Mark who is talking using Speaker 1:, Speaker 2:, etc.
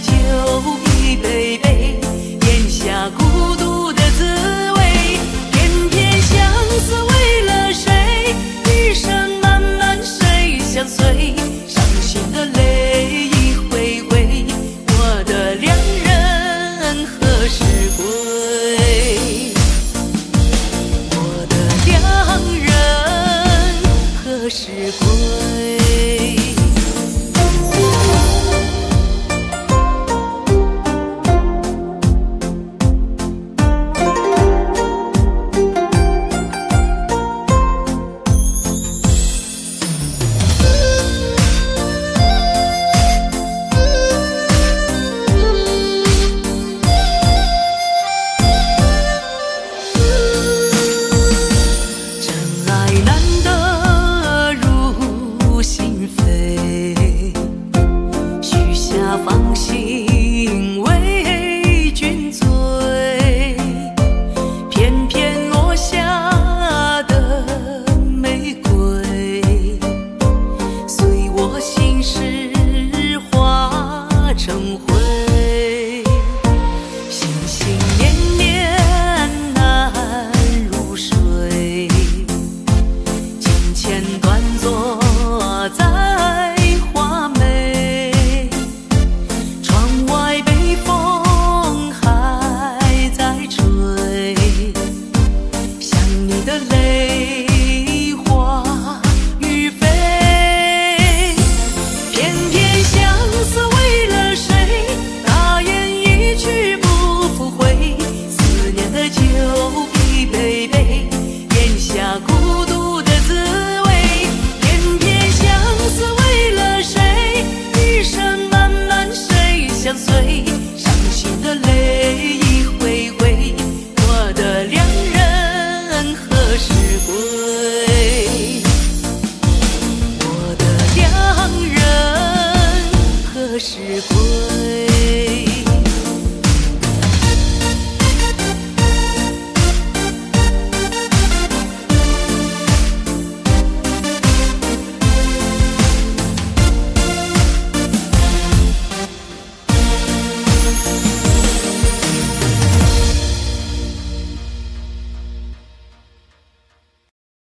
Speaker 1: 酒一杯杯，咽下孤独的滋味。片片相思为了谁？一生漫漫谁相随？伤心的泪一回味，我的良人何时归？我的良人何时归？